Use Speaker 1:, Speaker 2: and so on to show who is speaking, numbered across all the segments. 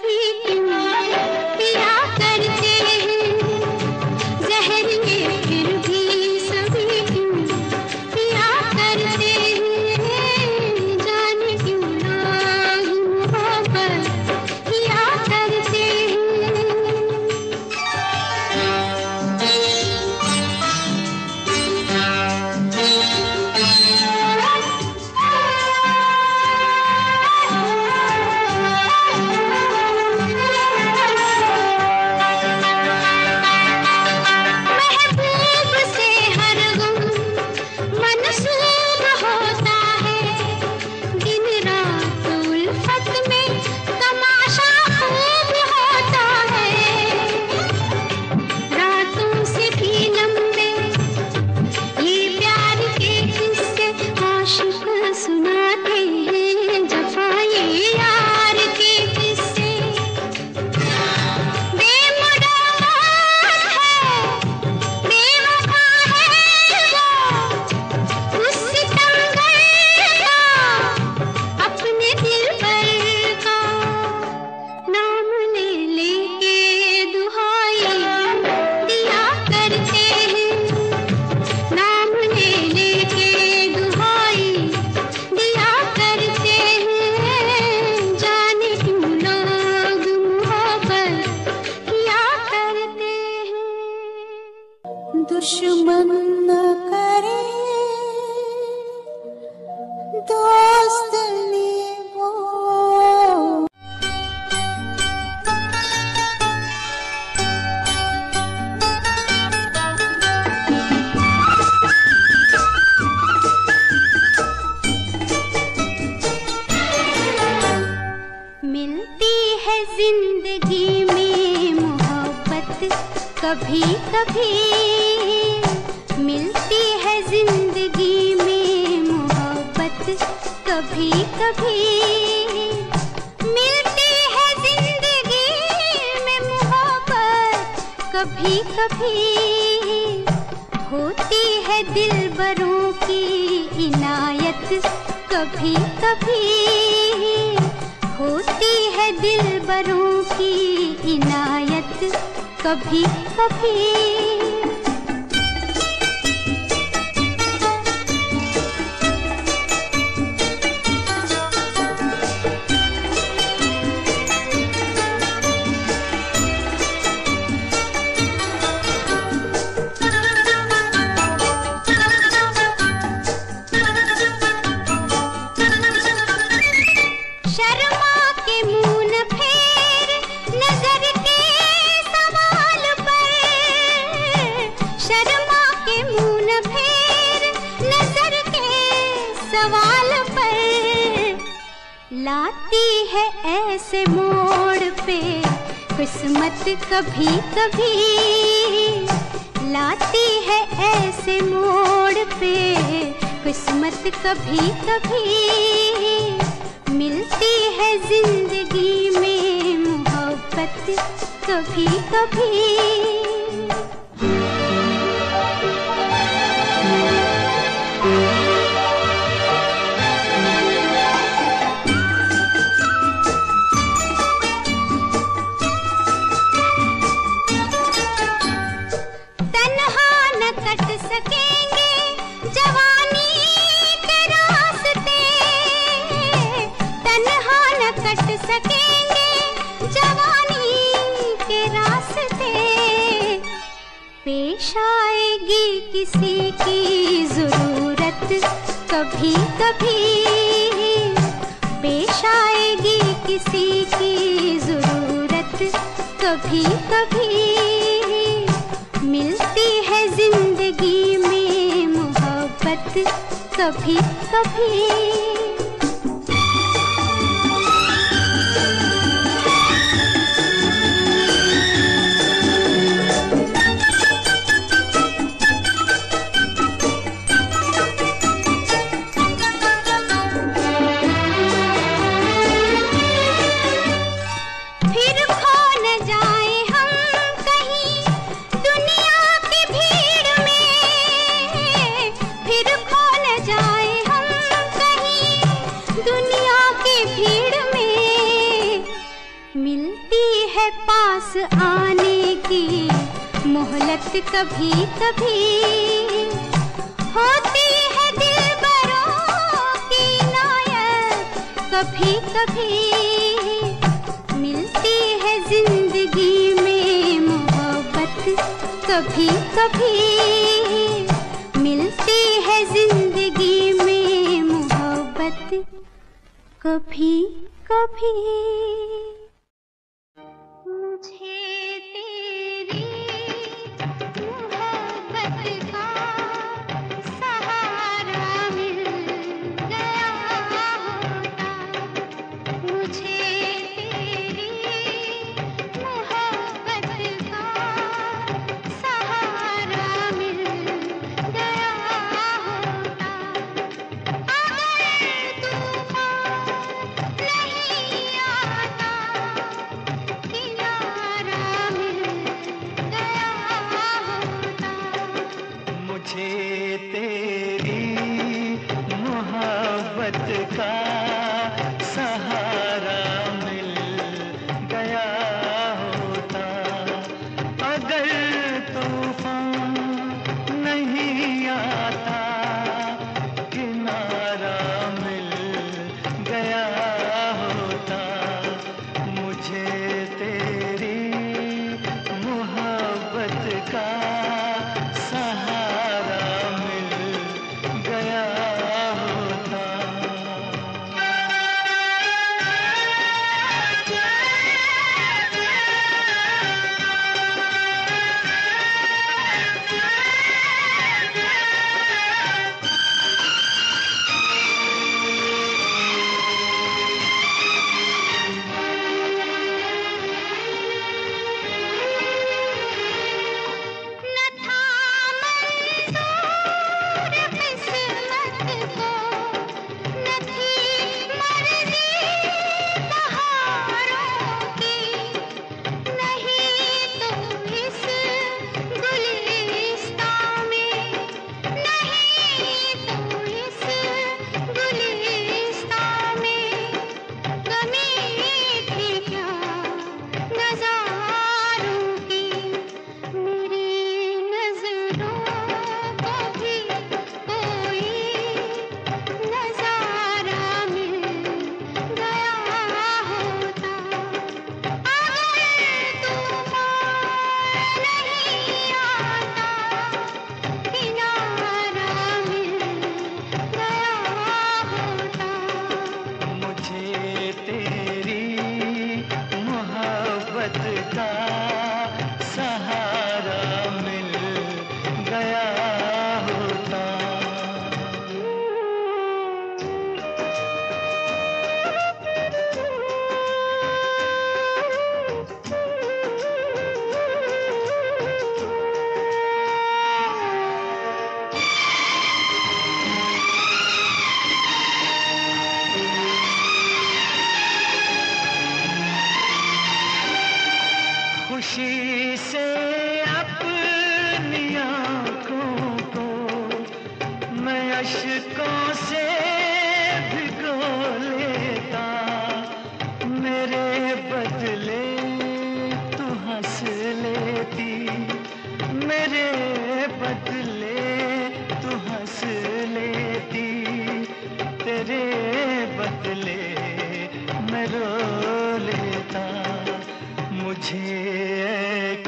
Speaker 1: कभी लाती है ऐसे मोड़ पे, किस्मत कभी कभी लाती है ऐसे मोड़ पे, किस्मत कभी कभी मिलती है ज़िंदगी में मोहब्बत कभी कभी। कभी पेश आएगी किसी की ज़रूरत। कभी कभी मिलती है ज़िंदगी में मोहब्बत। कभी कभी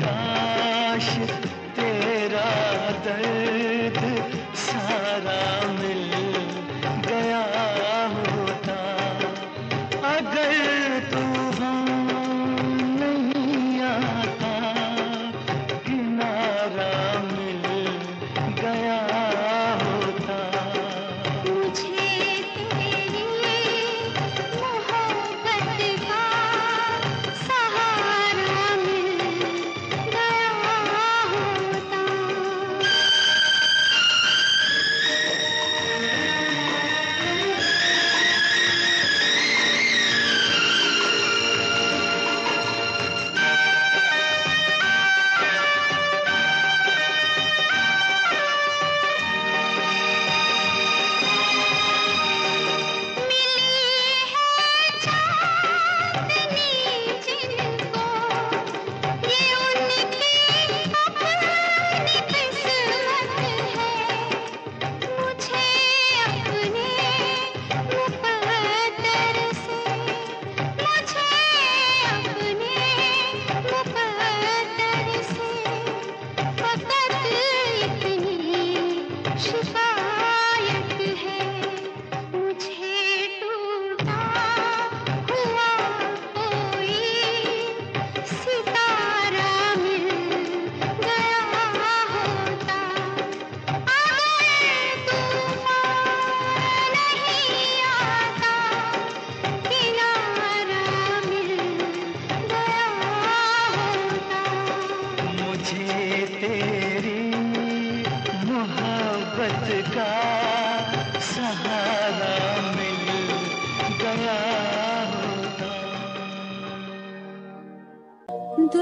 Speaker 2: काश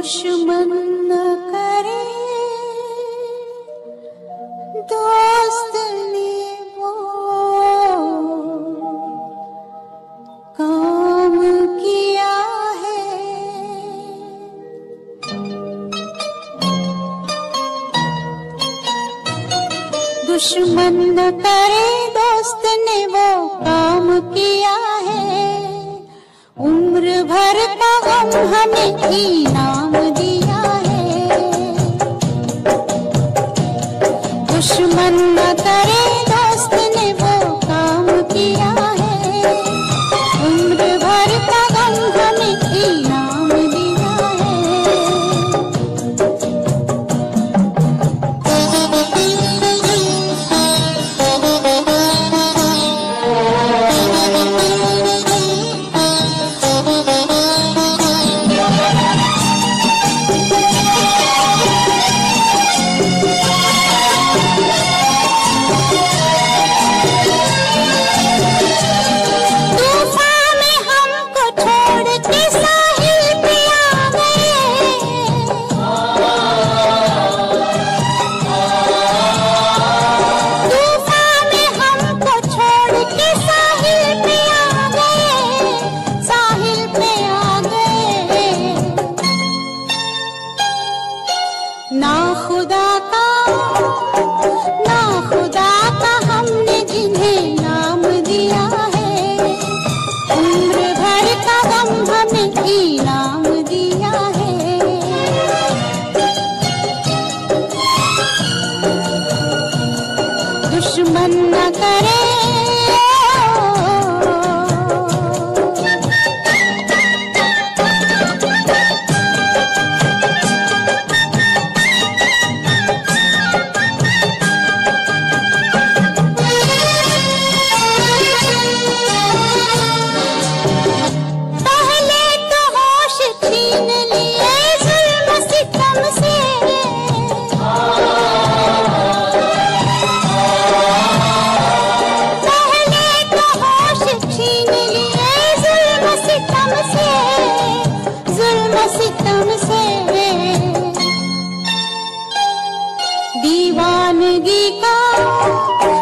Speaker 1: दुश्मन न करे। दोस्त ने वो काम किया है। दुश्मन न करे, दोस्त ने वो काम किया है। उम्र भर का गम हमें इनाम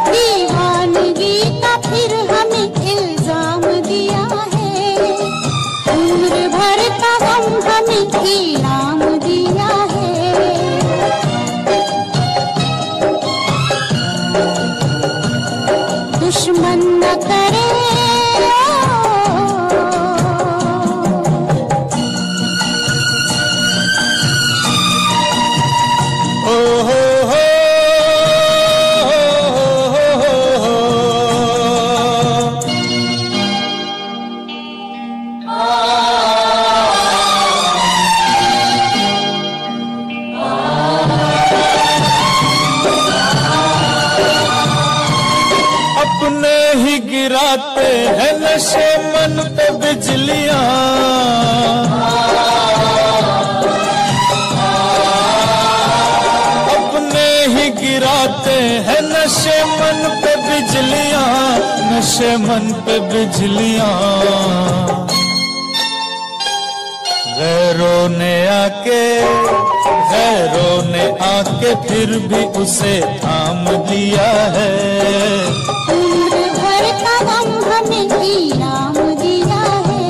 Speaker 1: दीवानगी का फिर हमें इल्ज़ाम दिया है। उम्र भर का हम हमें इनाम
Speaker 3: नशे मन पे बिजलियाँ। गैरों ने आके गैरों ने आके फिर भी उसे थाम दिया है।
Speaker 1: उम्र भर का गम हमें इनाम दिया है।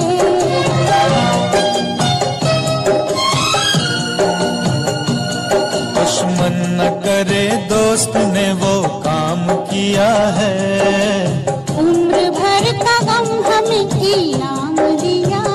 Speaker 3: दुश्मन न करे दोस्त ने वो काम किया है।
Speaker 1: उम्र भर का गम हमें दिया।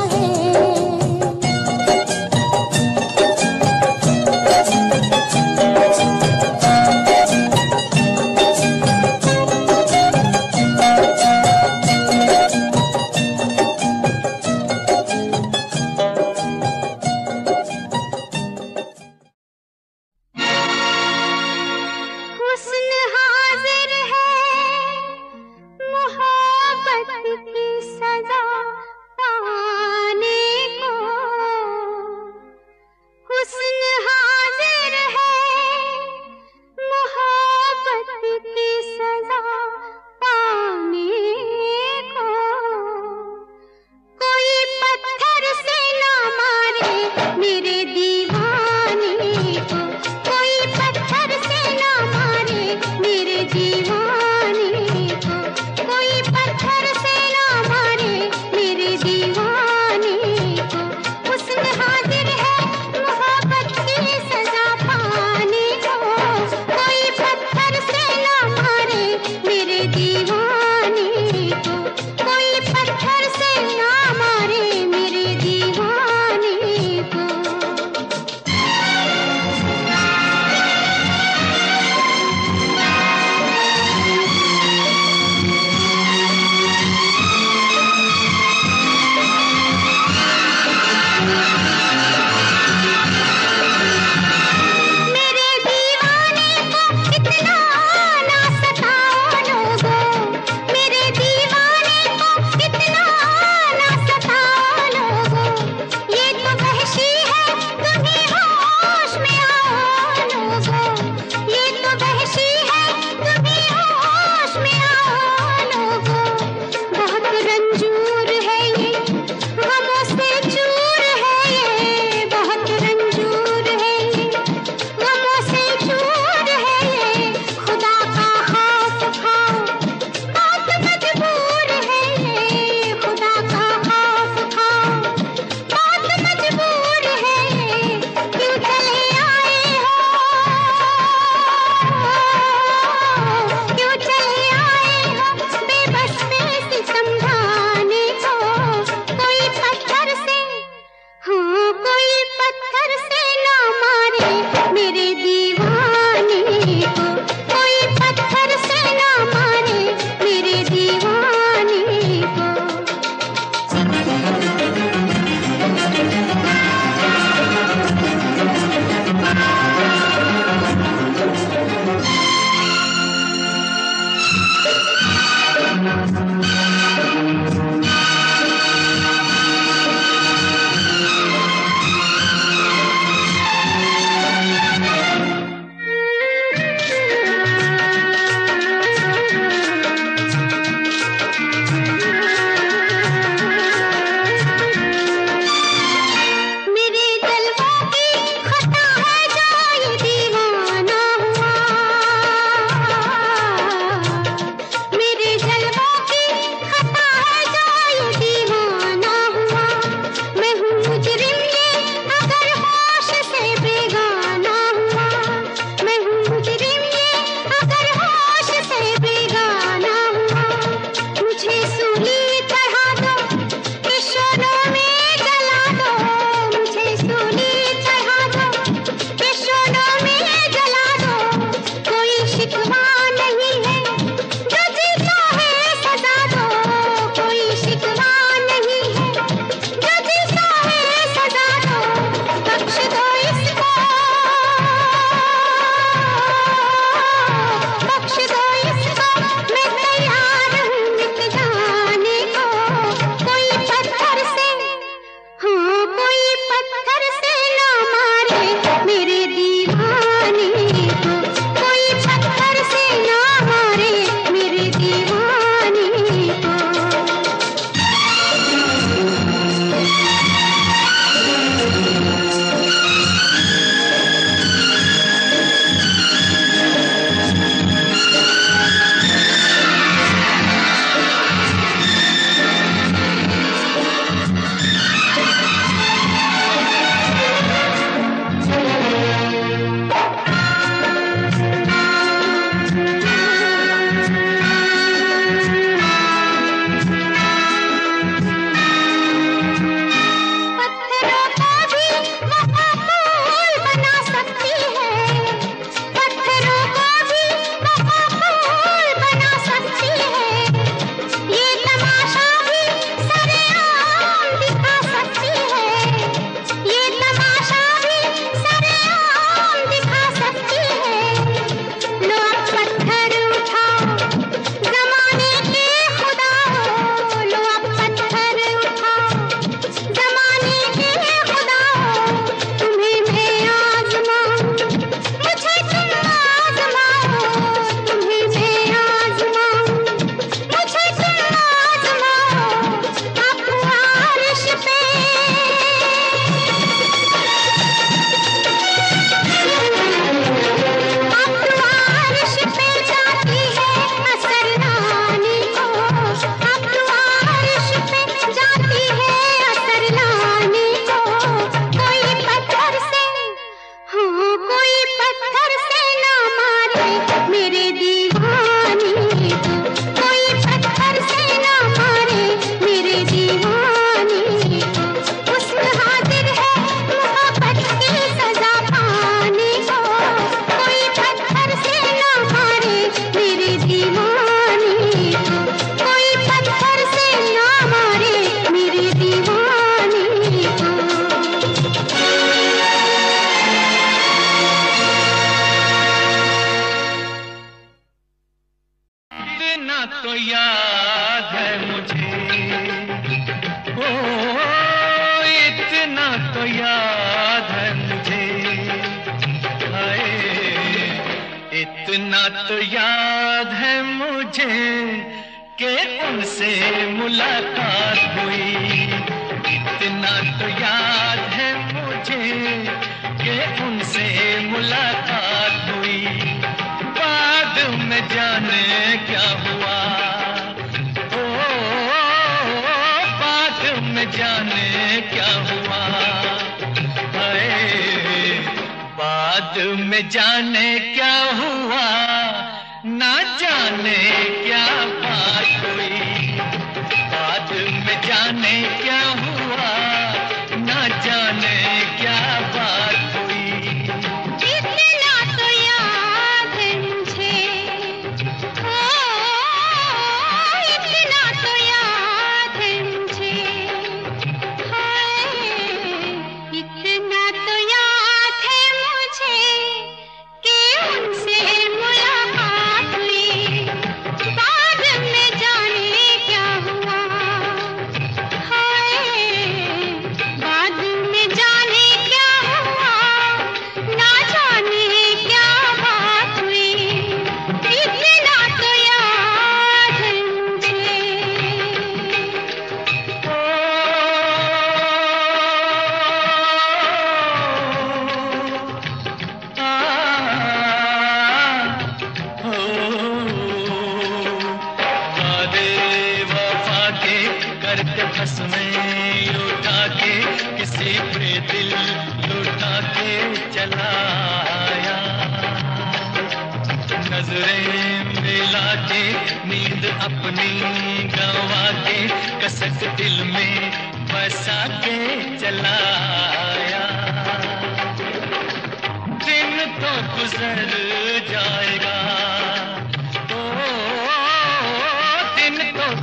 Speaker 2: जाने क्या बात हुई?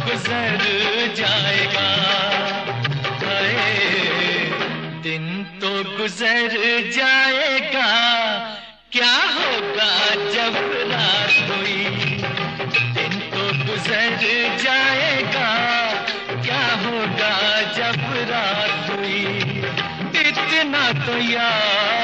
Speaker 2: गुजर जाएगा। अरे, दिन तो गुजर जाएगा। क्या होगा जब रात हुई? दिन तो गुजर जाएगा। क्या होगा जब रात हुई? इतना तो
Speaker 4: यार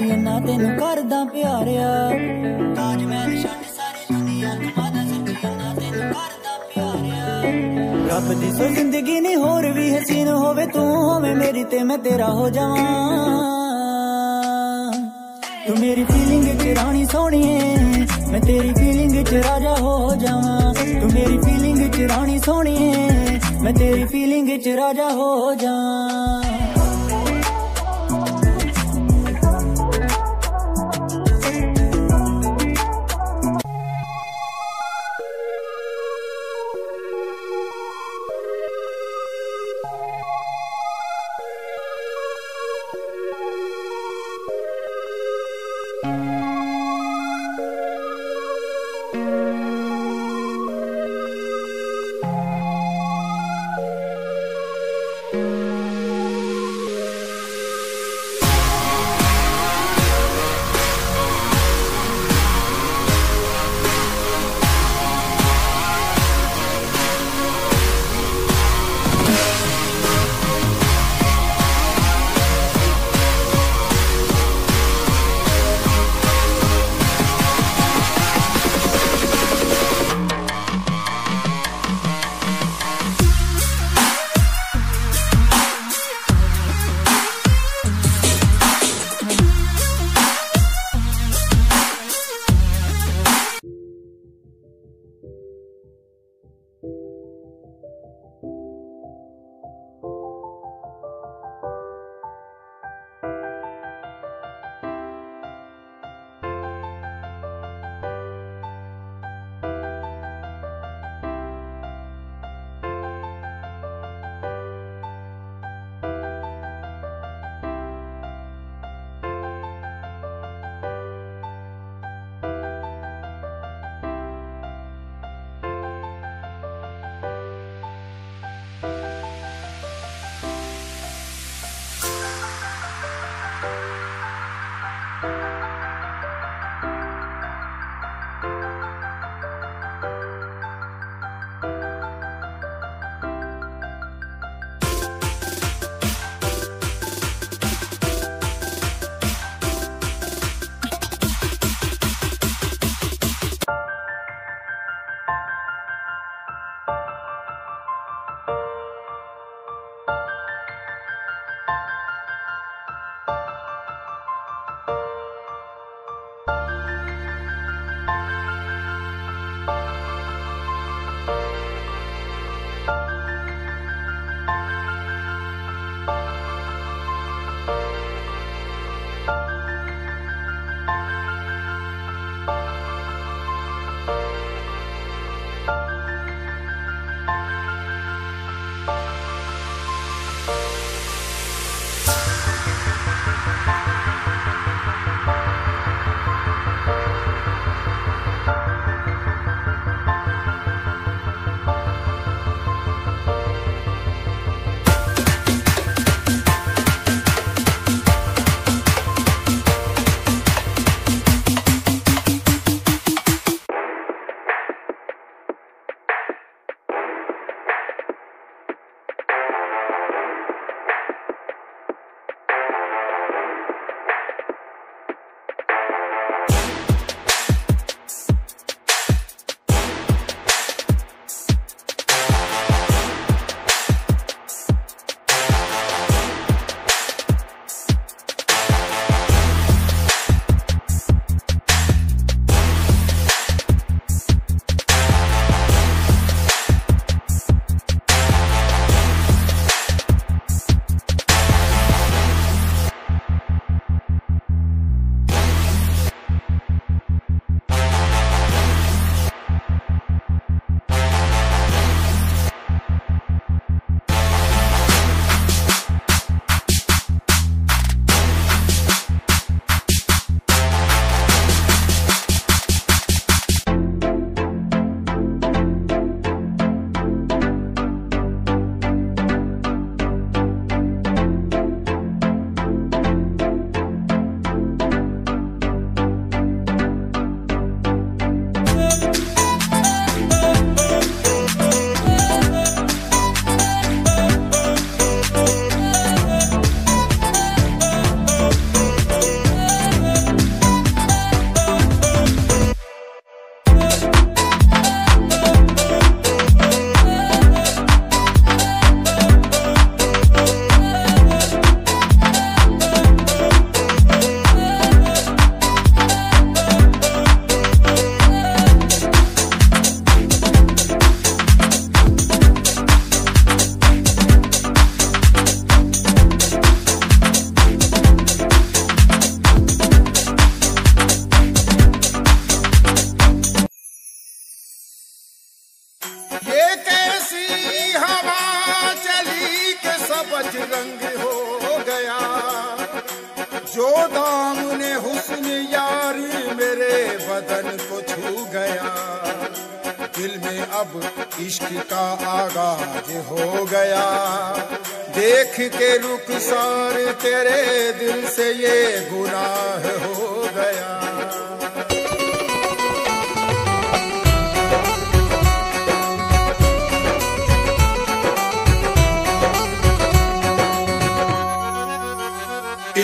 Speaker 4: ਕਮਾਦਾ ਸੱਚੀ ਤੈਨੂੰ ਕਰਦਾ ਪਿਆਰਿਆ। ਤਾਜ ਮਹਿਲ ਛੱਡ ਸਾਰੀ ਦੁਨੀਆ ਕਮਾਦਾ ਸੱਚੀ ਅੰਨਾ ਤੈਨੂੰ ਕਰਦਾ ਪਿਆਰਿਆ। ਰੱਬ ਦੀ ਸੋ ਜ਼ਿੰਦਗੀ ਨਹੀਂ ਹੋਰ ਵੀ ਹਸੀਨ ਹੋਵੇ, ਤੂੰ ਹੋਵੇਂ ਮੇਰੀ ਤੇ ਮੈਂ ਤੇਰਾ ਹੋ ਜਾਵਾਂ। ਤੂੰ ਮੇਰੀ ਫੀਲਿੰਗ ਚ ਰਾਣੀ ਸੋਹਣੀਏ ਮੈਂ ਤੇਰੀ ਫੀਲਿੰਗ ਚ ਰਾਜਾ ਹੋ ਜਾਵਾਂ। ਤੂੰ ਮੇਰੀ ਫੀਲਿੰਗ ਚ ਰਾਣੀ ਸੋਹਣੀਏ ਮੈਂ ਤੇਰੀ ਫੀਲਿੰਗ ਚ ਰਾਜਾ ਹੋ ਜਾਵਾਂ।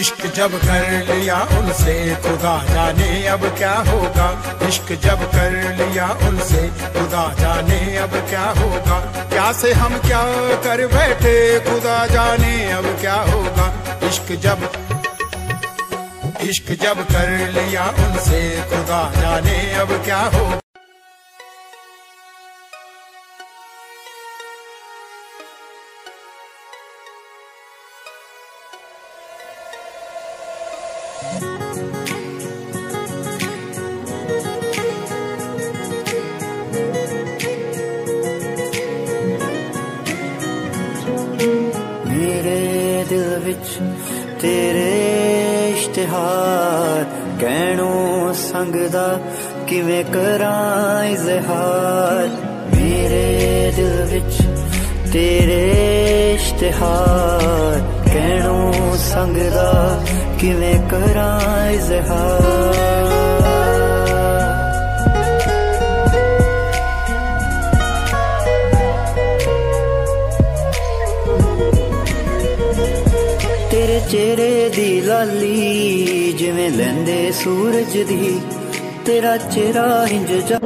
Speaker 5: इश्क जब कर लिया उनसे, खुदा जाने अब क्या होगा? इश्क जब कर लिया उनसे, खुदा जाने अब क्या होगा? क्या से हम क्या कर बैठे, खुदा जाने अब क्या होगा? इश्क जब इश्क जब कर लिया उनसे, खुदा जाने अब क्या होगा?
Speaker 6: ਤੇਰੇ ਚਿਹਰੇ ਦੀ ਲਾਲੀ ਜਿਵੇਂ ਲੈਂਦੇ ਸੂਰਜ ਦੀ ਤੇਰਾ ਚਿਹਰਾ ਇੰਜ ਜਾ